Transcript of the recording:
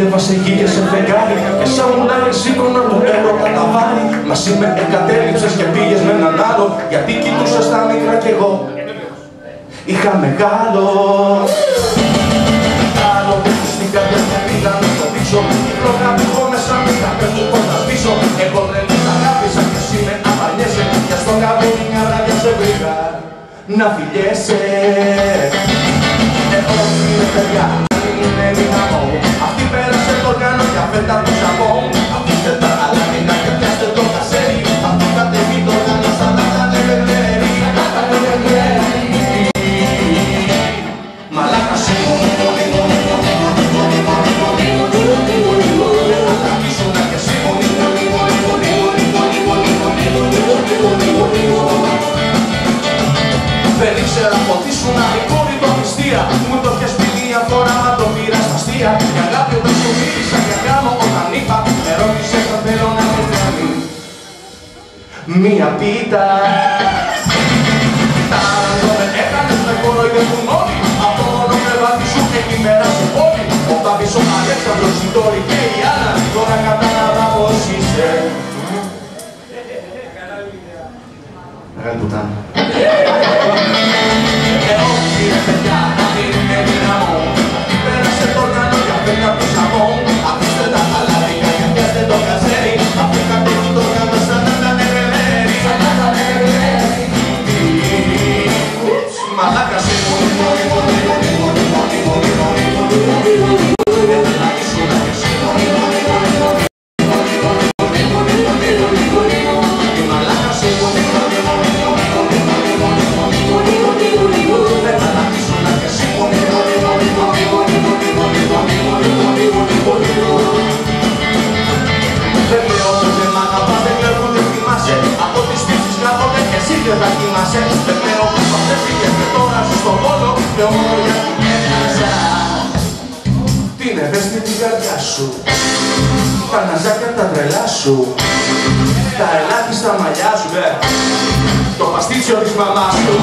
δούλευα σε γη και σε φεγγάρι. Και σαν μουνάρι σήκωνα το τέλο καταβάρι μαζί με εγκατέλειψες και πήγες με έναν άλλο γιατί κοιτούσες τα μικρά κι εγώ είχα μεγάλο. Μεγάλο στην καρδιά μου πήγα να πίσω. δείξω μικρό γραμμικό μέσα με τα πέμπτου πόρτα πίσω εγώ δεν τα αγάπησα κι εσύ με απαλιέσαι. Για στο καμπίνι μια βράδια σε βρήκα να φιλιέσαι. Αστεία. Η αγάπη όταν σου μίλησα για κάνω όταν είπα Με ρώτησες αν θέλω να με κάνει Μία πίτα. Τάραντο με έκανες με κοροϊδεύουν όλοι δύο κακοί μας έχουν πεθμένο Μας έφυγες και τώρα σου στον πόλο με όρια έπαιζα Την ευαίσθητη την καρδιά σου. Τα ναζάκια τα τρελά σου. Τα ελάχιστα μαλλιά σου, ε, Το παστίτσιο της μαμάς σου.